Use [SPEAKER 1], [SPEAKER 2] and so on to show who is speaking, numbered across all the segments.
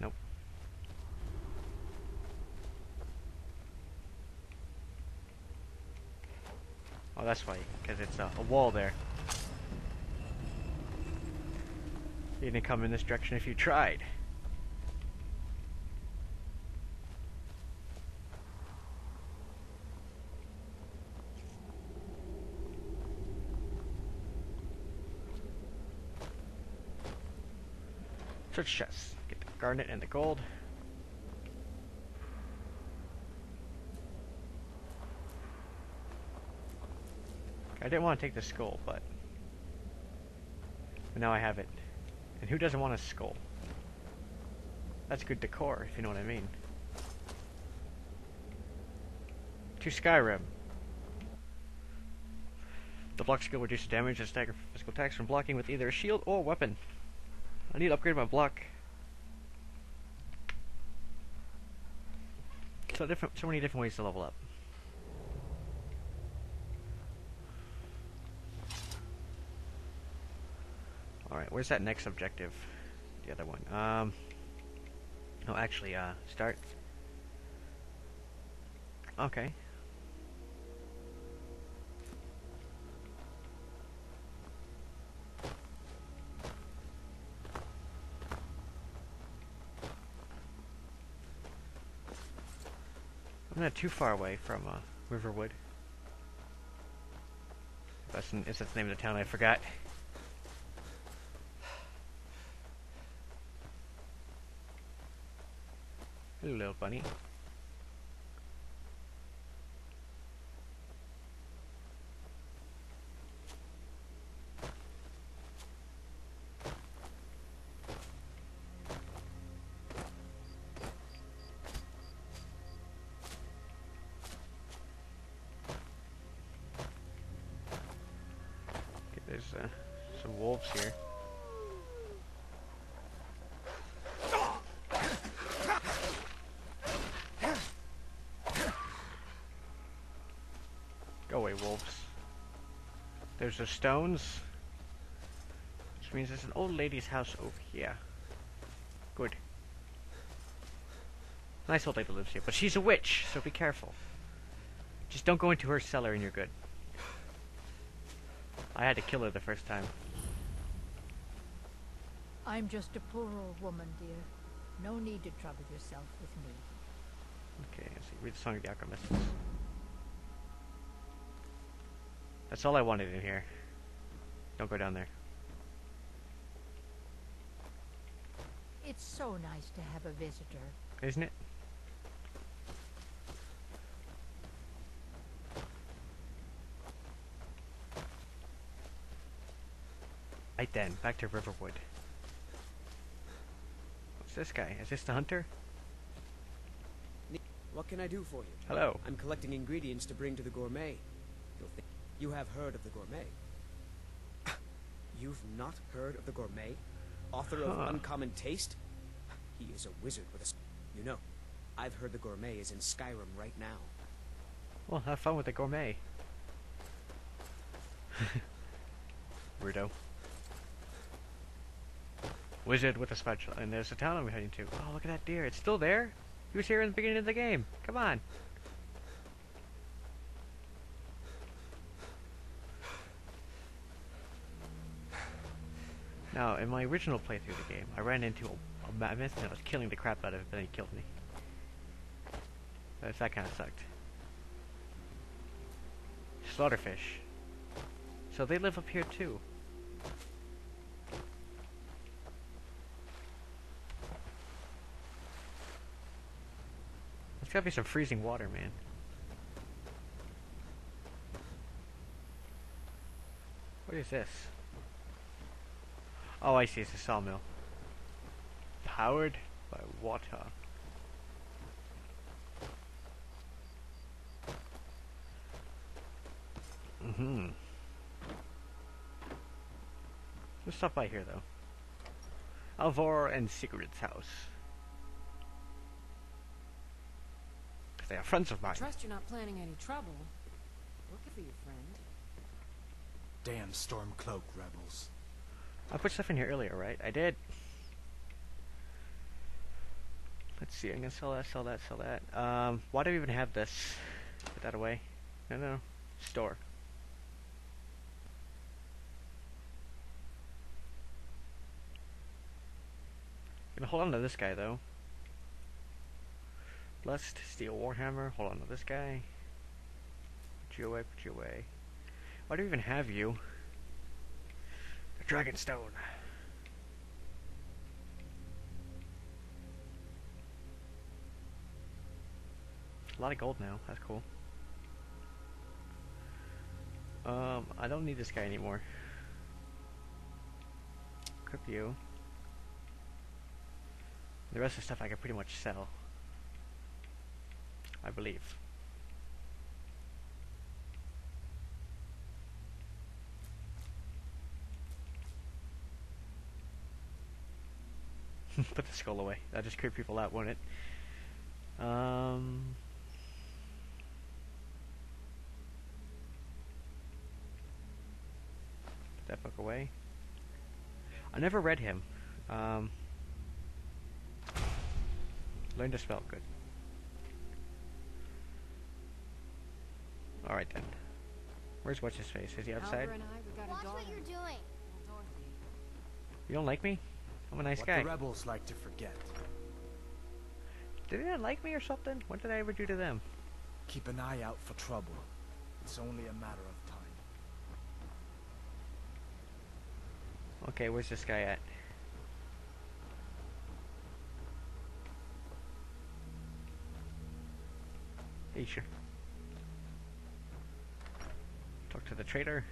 [SPEAKER 1] Nope. Oh, that's why, because it's uh, a wall there. You didn't come in this direction if you tried. Search. Garnet and the gold. I didn't want to take the skull, but, but now I have it. And who doesn't want a skull? That's good decor, if you know what I mean. To Skyrim. The block skill reduces damage and stagger physical attacks from blocking with either a shield or weapon. I need to upgrade my block. So different, so many different ways to level up. Alright, where's that next objective? The other one. Um, oh, actually, uh, start. Okay. I'm not too far away from uh, Riverwood. That's, if that's the name of the town, I forgot. Hello, little bunny. Uh, some wolves here. Go away, wolves. There's the stones. Which means there's an old lady's house over here. Good. Nice old lady lives here, but she's a witch, so be careful. Just don't go into her cellar and you're good. I had to kill her the first time.
[SPEAKER 2] I'm just a poor old woman, dear. No need to trouble yourself with me.
[SPEAKER 1] Okay, let's see. Read the Song of the Alchemists. That's all I wanted in here. Don't go down there.
[SPEAKER 2] It's so nice to have a visitor.
[SPEAKER 1] Isn't it? Right then, back to Riverwood. What's this guy? Is this the hunter?
[SPEAKER 3] What can I do for you?
[SPEAKER 1] Hello.
[SPEAKER 3] I'm collecting ingredients to bring to the gourmet. You'll think you have heard of the gourmet. You've not heard of the gourmet? Author of
[SPEAKER 1] Huh.
[SPEAKER 3] Uncommon Taste? He is a wizard with a... You know, I've heard the gourmet is in Skyrim right now.
[SPEAKER 1] Well, have fun with the gourmet. Weirdo. Wizard with a spatula. And there's the town I'm heading to. Oh, look at that deer. It's still there? He was here in the beginning of the game. Come on. Now, in my original playthrough of the game, I ran into a, a mammoth I was killing the crap out of it, but he killed me. That, that kind of sucked. Slaughterfish. So they live up here too. There's gotta be some freezing water, man. What is this? Oh, I see. It's a sawmill. Powered by water. Mm-hmm. Let's stop by here, though. Alvor and Sigrid's house. They are friends of mine.
[SPEAKER 4] Trust you're not planning any trouble. Looking for your friend.
[SPEAKER 5] Damn Stormcloak rebels.
[SPEAKER 1] I put stuff in here earlier, right? I did. Let's see, I'm gonna sell that, sell that, sell that. Um, why do we even have this? Put that away. No, no. Store. Gonna hold on to this guy though. Lust, Steel Warhammer, hold on to this guy. Put you away, put you away. Why do we even have you? The Dragonstone. A lot of gold now, that's cool. Um, I don't need this guy anymore. Equip you. The rest of the stuff I can pretty much sell. I believe. Put the skull away. That just creep people out, won't it? Um. Put that book away. I never read him. Um. Learn to spell. Good. Alright then. Where's what's his face? Is he outside?
[SPEAKER 4] I,
[SPEAKER 6] Watch what you're doing.
[SPEAKER 1] You don't like me? I'm a nice
[SPEAKER 5] what
[SPEAKER 1] guy.
[SPEAKER 5] the rebels like to forget.
[SPEAKER 1] Did they not like me or something? What did I ever do to them?
[SPEAKER 5] Keep an eye out for trouble. It's only a matter of time.
[SPEAKER 1] Okay, where's this guy at? Hey, sure. Talk to the trader.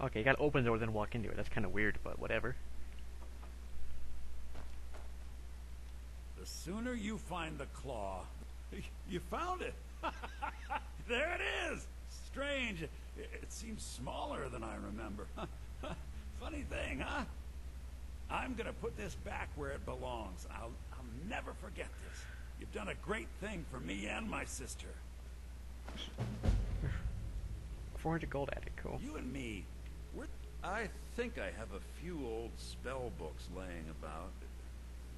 [SPEAKER 1] Okay, you gotta open the door then walk into it. That's kind of weird, but whatever.
[SPEAKER 7] The sooner you find the claw, you found it. there it is. Strange. It, it seems smaller than I remember. Funny thing, huh? I'm gonna put this back where it belongs. I'll, I'll never forget this. You've done a great thing for me and my sister.
[SPEAKER 1] 400 gold added, cool.
[SPEAKER 7] You and me, we're. I think I have a few old spell books laying about.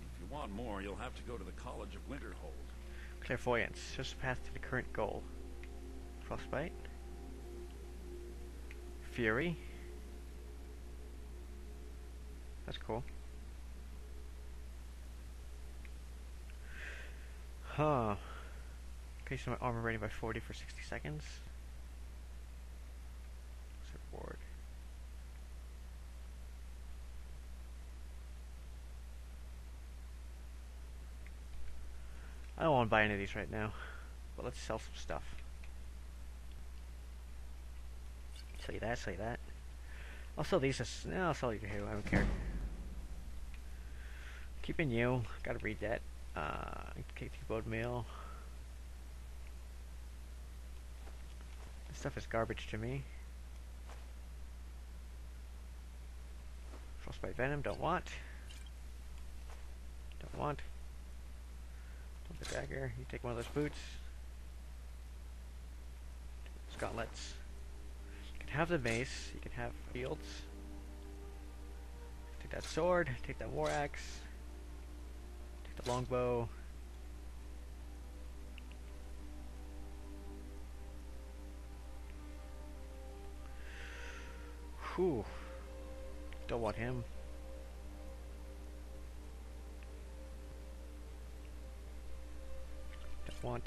[SPEAKER 7] If you want more, you'll have to go to the College of Winterhold.
[SPEAKER 1] Clairvoyance, just the path to the current goal. Frostbite. Fury. That's cool. Huh. Increase my armor rating by 40 for 60 seconds. What's the reward? I don't want to buy any of these right now, but let's sell some stuff. You that, you that. I'll sell these as, no, I'll sell you here, I don't care. Keeping you, gotta read that. Uh, KT Bode Mail. This stuff is garbage to me. Frostbite Venom, don't want. Don't want. The dagger. You take one of those boots. Gauntlets. You can have the mace. You can have fields. Take that sword. Take that war axe. Take the longbow. Whew. Don't want him. Want.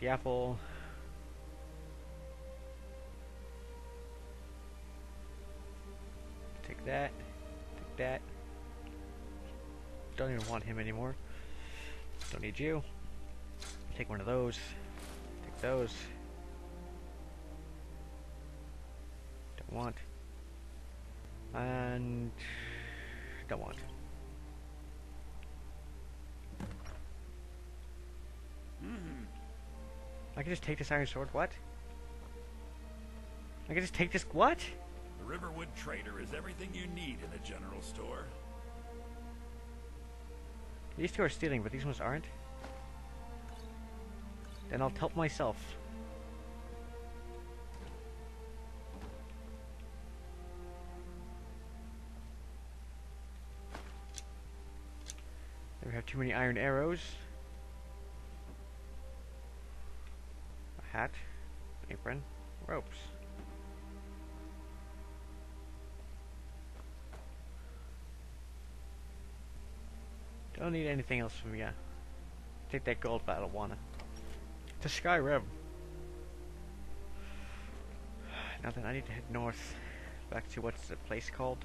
[SPEAKER 1] to apple. Take that. Take that. Don't even want him anymore. Don't need you. Take one of those. Take those. Don't want. And don't want. I can just take this iron sword. What? I can just take this. What?
[SPEAKER 7] The Riverwood Trader is everything you need in a general store.
[SPEAKER 1] These two are stealing, but these ones aren't. Then I'll help myself. We have too many iron arrows? Hat, apron, ropes. Don't need anything else from you. Take that gold, but I don't wanna. To Skyrim. Now then, I need to head north. Back to what's the place called?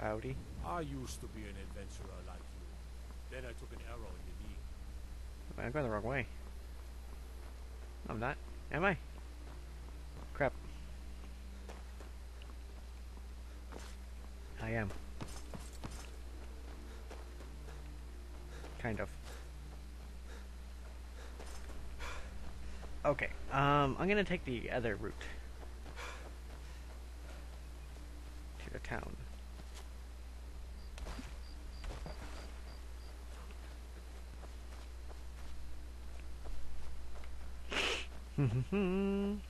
[SPEAKER 1] Howdy.
[SPEAKER 6] I used to be an adventurer like you. Then I took an arrow in the knee.
[SPEAKER 1] I'm going the wrong way. I'm not. Am I? Crap. I am. Kind of. Okay, um, I'm gonna take the other route. To the town. Can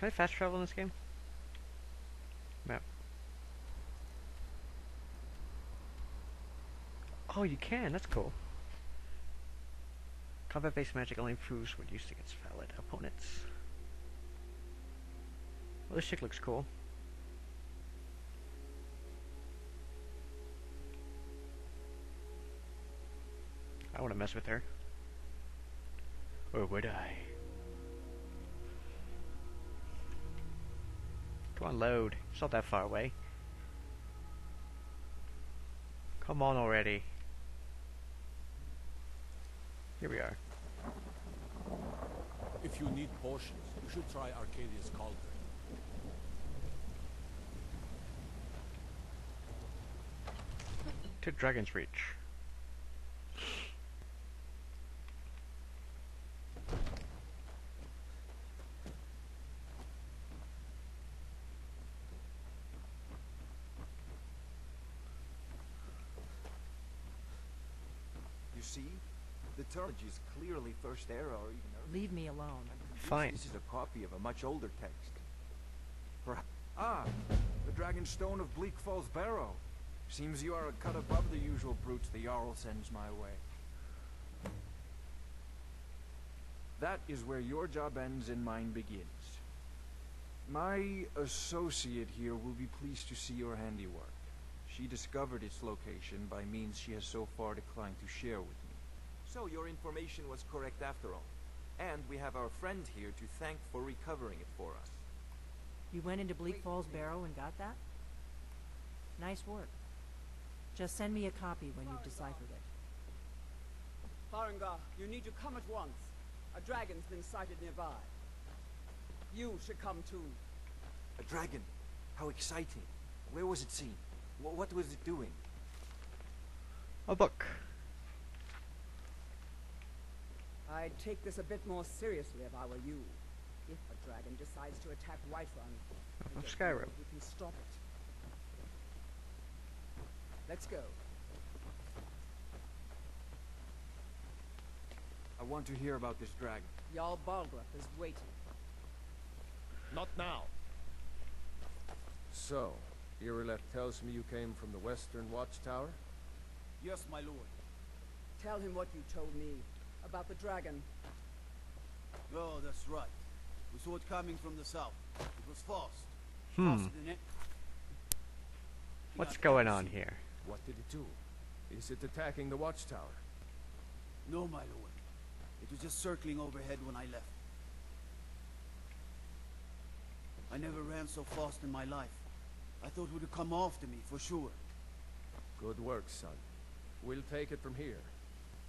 [SPEAKER 1] I fast travel in this game? Map. Oh, you can. That's cool. Combat-based magic only improves when used against valid opponents. Well, this chick looks cool. I want to mess with her. Or would I? Come on, load. It's not that far away. Come on already. Here we are.
[SPEAKER 6] If you need potions, you should try Arcadia's Cauldron.
[SPEAKER 1] To Dragonsreach.
[SPEAKER 5] You see? The term is clearly first era or even earlier.
[SPEAKER 4] Leave me alone.
[SPEAKER 1] Fine.
[SPEAKER 5] This is a copy of a much older text. Per- ah, the Dragon Stone of Bleak Falls Barrow. Seems you are a cut above the usual brutes the Jarl sends my way. That is where your job ends and mine begins. My associate here will be pleased to see your handiwork. She discovered its location by means she has so far declined to share with me.
[SPEAKER 8] So your information was correct after all. And we have our friend here to thank for recovering it for us.
[SPEAKER 4] You went into Bleak Falls Barrow and got that? Nice work. Just send me a copy when you've deciphered it.
[SPEAKER 9] Farengar, you need to come at once. A dragon's been sighted nearby. You should come too.
[SPEAKER 5] A dragon? How exciting. Where was it seen? Wh- what was it doing?
[SPEAKER 1] A book.
[SPEAKER 9] I'd take this a bit more seriously if I were you. If a dragon decides to attack Whiterun, I
[SPEAKER 1] Skyrim.
[SPEAKER 9] we can stop it. Let's go.
[SPEAKER 5] I want to hear about this dragon.
[SPEAKER 9] Jarl Balgruuf is waiting.
[SPEAKER 6] Not now.
[SPEAKER 10] So, Irileth tells me you came from the Western Watchtower?
[SPEAKER 9] Yes, my lord. Tell him what you told me about the dragon.
[SPEAKER 11] Oh, that's right. We saw it coming from the south. It was fast.
[SPEAKER 1] Hmm.
[SPEAKER 11] Faster than it.
[SPEAKER 1] What's going on here?
[SPEAKER 10] What did it do? Is it attacking the Watchtower?
[SPEAKER 11] No, my lord. It was just circling overhead when I left. I never ran so fast in my life. I thought it would come after me, for sure.
[SPEAKER 10] Good work, son. We'll take it from here.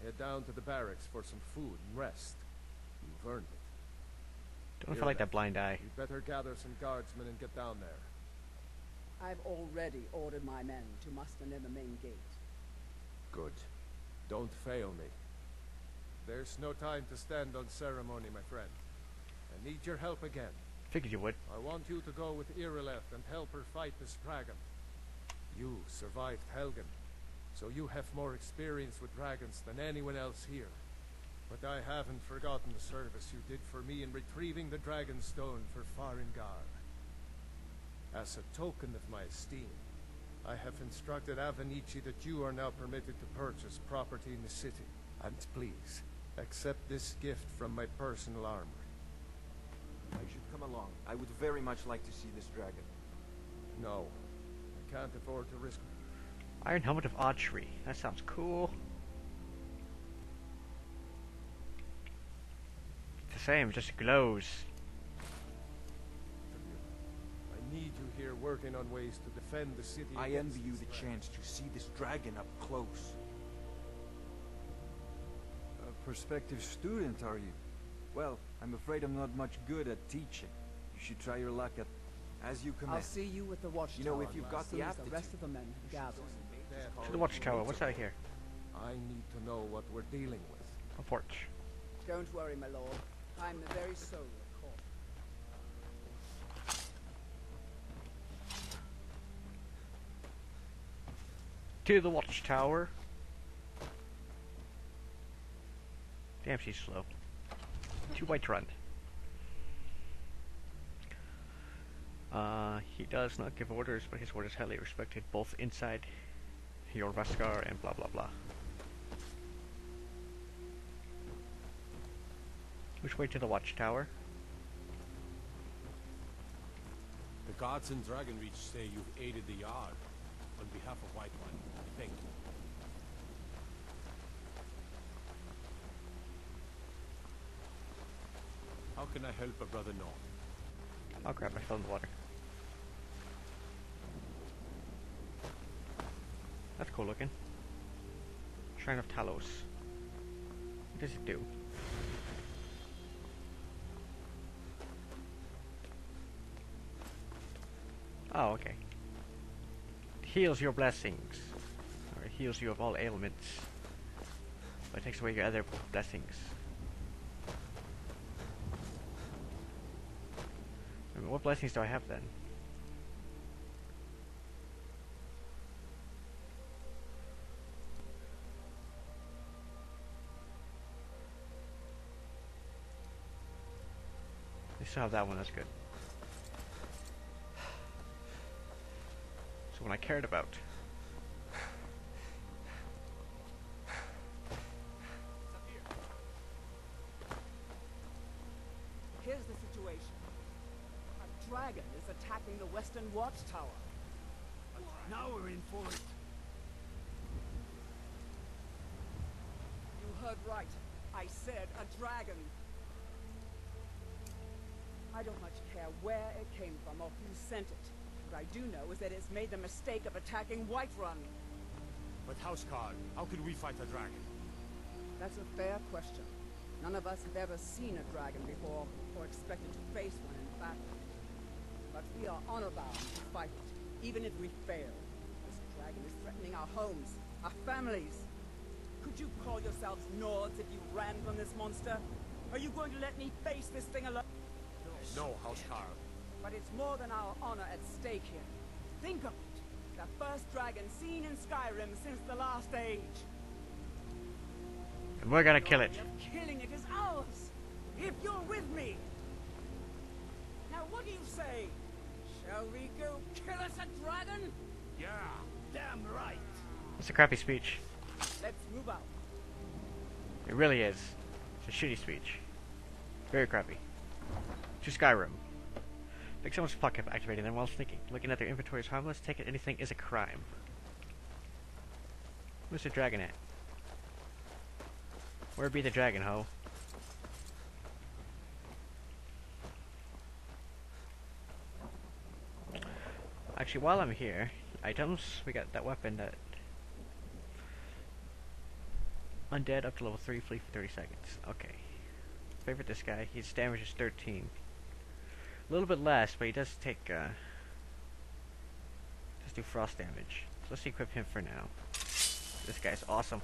[SPEAKER 10] Head down to the barracks for some food and rest. You've earned it.
[SPEAKER 1] Don't feel like that
[SPEAKER 10] Irileth,
[SPEAKER 1] blind eye.
[SPEAKER 10] You'd better gather some guardsmen and get down there.
[SPEAKER 9] I've already ordered my men to muster near the main gate.
[SPEAKER 10] Good. Don't fail me. There's no time to stand on ceremony, my friend. I need your help again.
[SPEAKER 1] Figured you would.
[SPEAKER 10] I want you to go with Irileth and help her fight this dragon. You survived Helgen, so you have more experience with dragons than anyone else here. But I haven't forgotten the service you did for me in retrieving the Dragon Stone for Farengar. As a token of my esteem, I have instructed Avenicci that you are now permitted to purchase property in the city. And please, accept this gift from my personal armory.
[SPEAKER 8] I should come along. I would very much like to see this dragon.
[SPEAKER 10] No, I can't afford to risk
[SPEAKER 1] Iron Helmet of Archery. That sounds cool. It's the same, just glows.
[SPEAKER 10] I need you here working on ways to defend the city.
[SPEAKER 5] I envy you the
[SPEAKER 10] threat.
[SPEAKER 5] chance to see this dragon up close. A prospective student, are you? Well, I'm afraid I'm not much good at teaching. You should try your luck at... As you command.
[SPEAKER 9] I'll see you at the watchtower.
[SPEAKER 5] You know, if you've got the
[SPEAKER 9] soon
[SPEAKER 5] aptitude,
[SPEAKER 9] the rest of the men have gathered.
[SPEAKER 1] To the watchtower. What's out here?
[SPEAKER 10] I need to know what we're dealing with.
[SPEAKER 1] A porch.
[SPEAKER 9] Don't worry, my lord. I'm the very soul of court.
[SPEAKER 1] To the watchtower. Damn, she's slow. Two Whiterun. Uh, he does not give orders, but his word is highly respected both inside Jorrvaskr and blah blah blah. Which way to the watchtower?
[SPEAKER 6] The guards in Dragonsreach say you've aided the Jarl on behalf of White One. Thank you. How can I help a brother know?
[SPEAKER 1] I'll grab my the water. That's cool looking. Shrine of Talos. What does it do? Oh, okay. It heals your blessings. Or it heals you of all ailments. But it takes away your other blessings. What blessings do I have then? Still have that one, that's good. So when I cared about.
[SPEAKER 9] Here's the situation. A dragon is attacking the western watchtower.
[SPEAKER 11] Now we're in for it.
[SPEAKER 9] You heard right. I said a dragon. I don't much care where it came from or who sent it. What I do know is that it's made the mistake of attacking Whiterun.
[SPEAKER 6] But Housecarl, how can we fight a dragon?
[SPEAKER 9] That's a fair question. None of us have ever seen a dragon before, or expected to face one in battle. But we are honor-bound to fight it, even if we fail. This dragon is threatening our homes, our families. Could you call yourselves Nords if you ran from this monster? Are you going to let me face this thing alone?
[SPEAKER 6] No, House Housecarl.
[SPEAKER 9] But it's more than our honor at stake here. Think of it. The first dragon seen in Skyrim since the last age.
[SPEAKER 1] And we're gonna kill it.
[SPEAKER 9] Killing it is ours. If you're with me. Now what do you say? Shall we go kill us a dragon?
[SPEAKER 6] Yeah.
[SPEAKER 11] Damn right.
[SPEAKER 1] It's a crappy speech.
[SPEAKER 9] Let's move out.
[SPEAKER 1] It really is. It's a shitty speech. Very crappy. To Skyrim. Pick someone's pocket by activating them while sneaking. Looking at their inventory is harmless. Taking anything is a crime. Where's the dragon at? Where be the dragon, ho? Actually, while I'm here, items, we got that weapon that Undead up to level 3, flee for 30 seconds. Okay. Favorite this guy. His damage is 13. A little bit less, but he does take, uh... Does do frost damage. So let's equip him for now. This guy's awesome.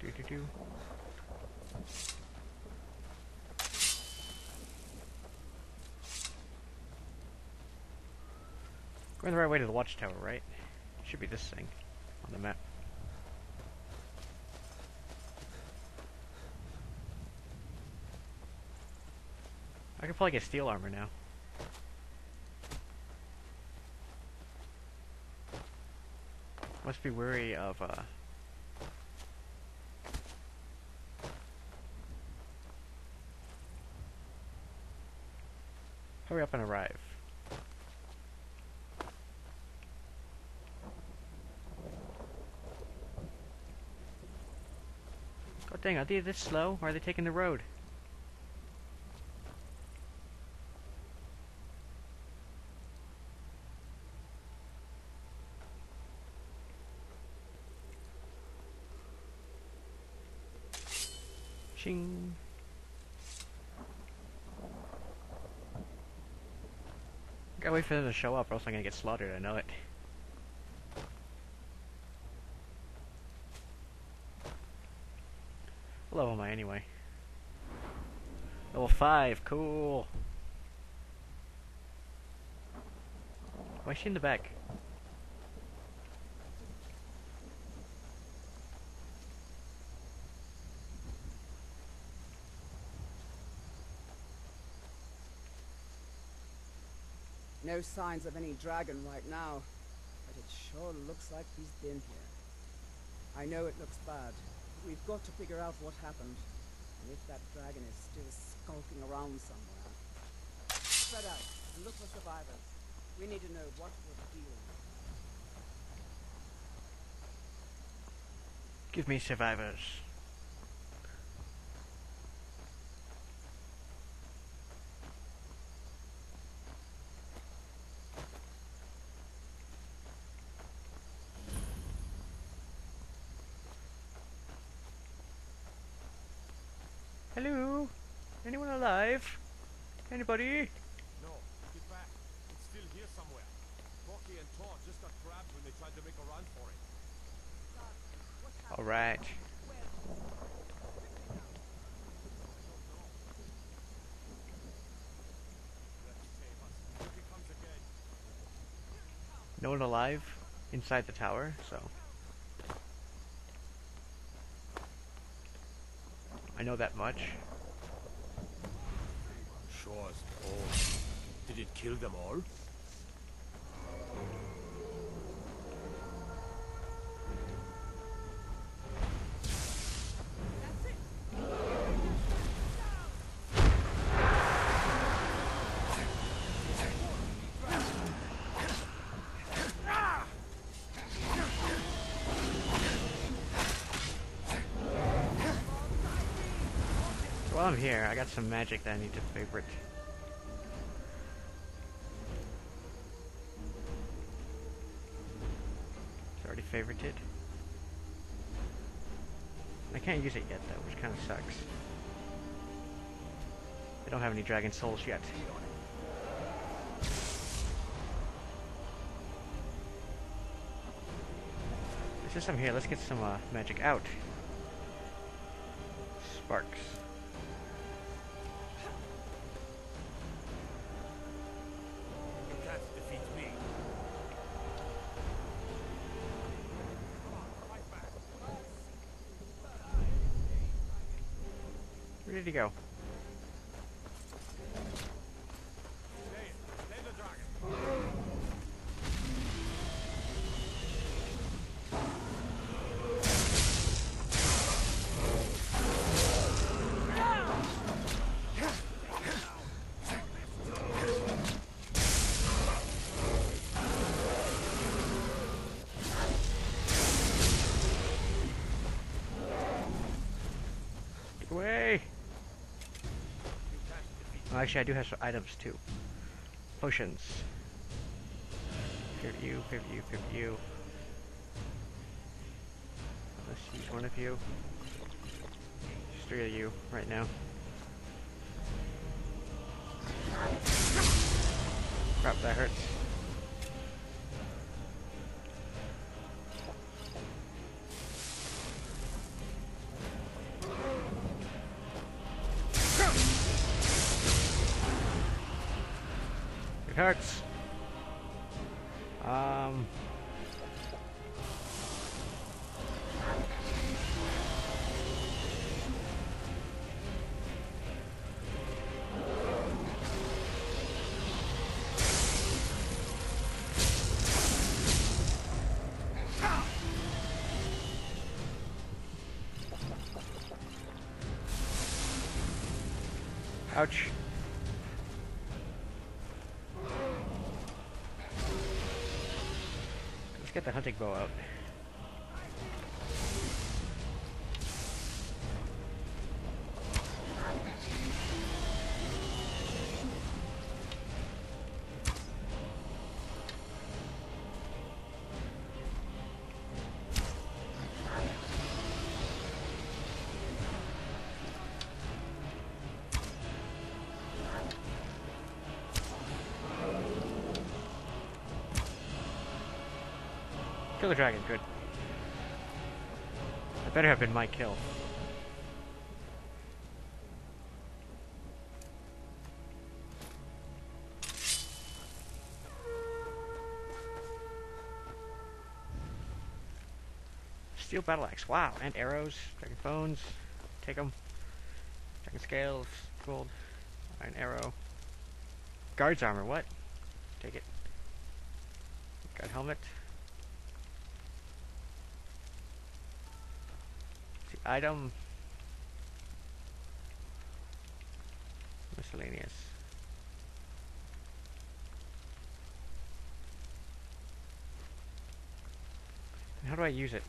[SPEAKER 1] Do do do. Going the right way to the watchtower, right? Should be this thing on the map. I could probably get steel armor now. Must be wary of, uh... Hurry up and arrive. Dang, are they this slow? Or are they taking the road? Ching. Gotta wait for them to show up or else I'm gonna get slaughtered, I know it. What level am I anyway? 5, cool. Oh, Why is she in the back?
[SPEAKER 9] No signs of any dragon right now, but it sure looks like he's been here. I know it looks bad. but We've got to figure out what happened, if that dragon is still skulking around somewhere. Spread out and look for survivors. We need to know what we're dealing.
[SPEAKER 1] Give me survivors. Hello? Anyone alive? Anybody?
[SPEAKER 6] No, get back. It's still here somewhere. And Todd just got grabbed when they tried to make a run for it.
[SPEAKER 1] Alright.
[SPEAKER 6] Let's save us. If he comes again.
[SPEAKER 1] No one alive inside the tower, so. I know that much.
[SPEAKER 6] Sure as balls. Did it kill them all?
[SPEAKER 1] While I'm here, I got some magic that I need to favorite. It's already favorited. I can't use it yet though, which kind of sucks. I don't have any dragon souls yet. Since I'm here, let's get some uh, magic out. Sparks. Did he go? Actually, I do have some items too. Potions. Favorite you, favorite you, favorite you. Let's use one of you. Just three of you right now. Crap, that hurts. Hurts. Um. Ouch. Get the hunting bow out. Kill the dragon, good. That better have been my kill. Steel battle axe, wow, and arrows, dragon bones, take them. Dragon scales, gold, iron arrow. Guard's armor, what? Take it. Guard helmet. Item. Miscellaneous. How do I use it?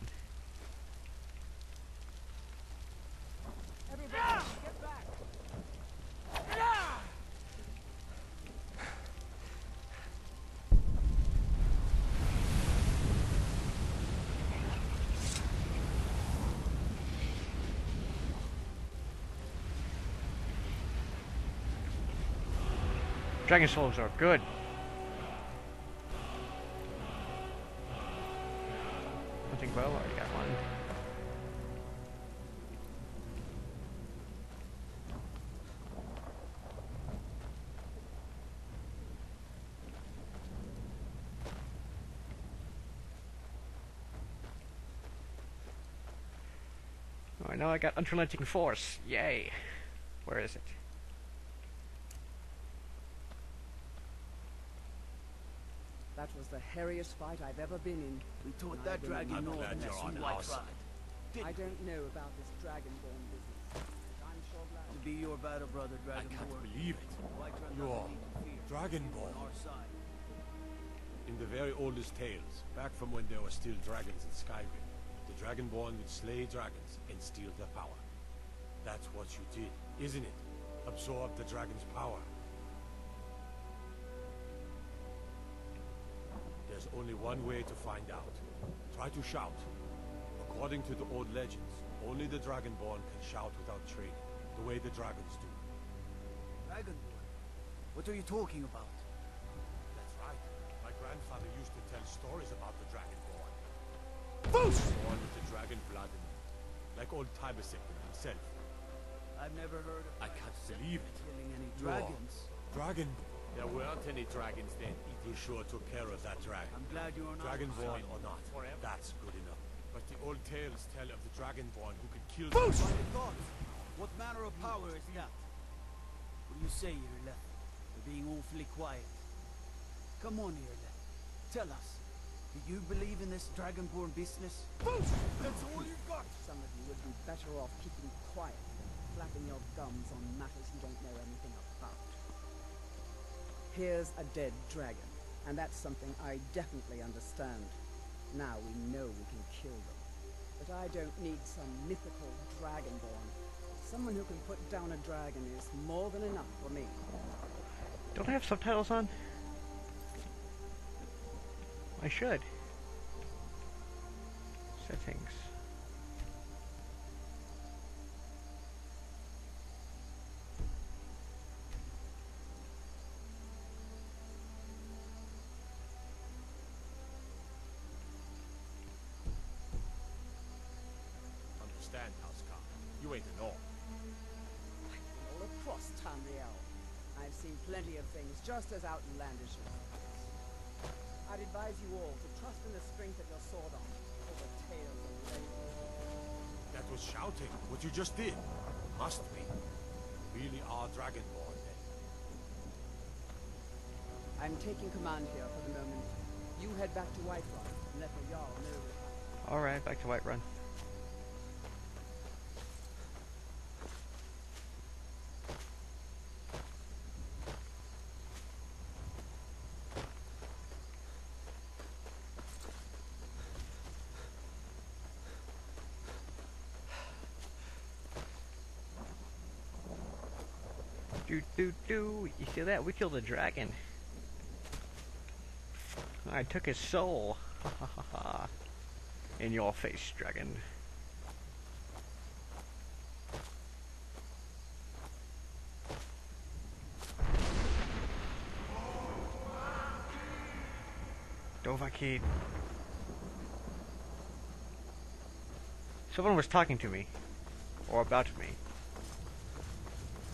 [SPEAKER 1] Dragon souls are good. Hunting bow, already got one. Oh, I know I got unrelenting force. Yay. Where is it?
[SPEAKER 9] That was the hairiest fight I've ever been in.
[SPEAKER 11] We taught that
[SPEAKER 9] I've been
[SPEAKER 11] dragon
[SPEAKER 9] in
[SPEAKER 11] north
[SPEAKER 9] more
[SPEAKER 11] and
[SPEAKER 9] than
[SPEAKER 11] that's
[SPEAKER 9] some
[SPEAKER 11] who
[SPEAKER 9] white
[SPEAKER 11] I.
[SPEAKER 9] I don't know about this dragonborn business. I'm sure glad.
[SPEAKER 11] To be your battle brother,
[SPEAKER 6] Dragonborn.
[SPEAKER 11] I
[SPEAKER 6] can't believe it. You're
[SPEAKER 11] doesn't need to fear.
[SPEAKER 6] Dragonborn.
[SPEAKER 11] On our side.
[SPEAKER 6] In the very oldest tales, back from when there were still dragons in Skyrim, the Dragonborn would slay dragons and steal their power. That's what you did, isn't it? Absorb the dragon's power. There's only one way to find out. Try to shout. According to the old legends, only the Dragonborn can shout without training, the way the dragons do.
[SPEAKER 11] Dragonborn? What are you talking about?
[SPEAKER 6] That's right. My grandfather used to tell stories about the Dragonborn.
[SPEAKER 11] Boosh!
[SPEAKER 6] Born with the dragon blood in him, like old Tiberius himself.
[SPEAKER 11] I've never heard of
[SPEAKER 6] I can't believe it.
[SPEAKER 11] killing any dragons.
[SPEAKER 6] Dragon. There weren't any dragons then. Eagle sure took care of that dragon.
[SPEAKER 11] I'm glad you're not
[SPEAKER 6] Dragonborn
[SPEAKER 11] beside
[SPEAKER 6] or
[SPEAKER 11] me.
[SPEAKER 6] not, that's good enough. But the old tales tell of the Dragonborn who could kill.
[SPEAKER 11] Boosh! My thoughts. What manner of power is that? What do you say, Irle? You're being awfully quiet. Come on, Irle. Tell us. Do you believe in this Dragonborn business? Boosh! That's all you've got!
[SPEAKER 9] Some of you would be better off keeping quiet, flapping your gums on matters you don't know anything about. Here's a dead dragon, and that's something I definitely understand. Now we know we can kill them. But I don't need some mythical dragonborn. Someone who can put down a dragon is more than enough for me.
[SPEAKER 1] Don't I have subtitles on? I should. Settings.
[SPEAKER 6] Understand, Housecarl. You ain't an orc.
[SPEAKER 9] I've been all across Tamriel. I've seen plenty of things just as outlandish as this. I'd advise you all to trust in the strength of your sword arm over tales of legend.
[SPEAKER 6] That was shouting, what you just did. Must be. Really are Dragonborn, then. Eh?
[SPEAKER 9] I'm taking command here for the moment. You head back to Whiterun and let the Jarl know.
[SPEAKER 1] Alright, back to Whiterun. Do do do! You see that? We killed a dragon. I took his soul. Ha ha ha. In your face, dragon. Dovahkiin. Someone was talking to me. Or about me.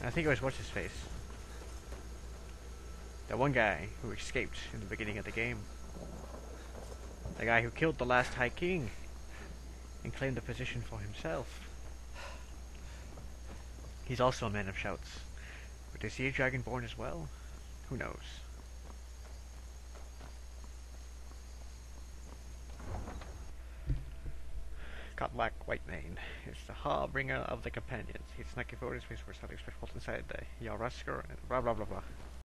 [SPEAKER 1] I think it was what's his face. That one guy who escaped in the beginning of the game. The guy who killed the last High King and claimed the position for himself. He's also a man of shouts. But is he a Dragonborn as well? Who knows? Kodlak Whitemane is the harbinger of the companions. He's not before his face for something special inside the Jorrvaskr and blah blah blah blah.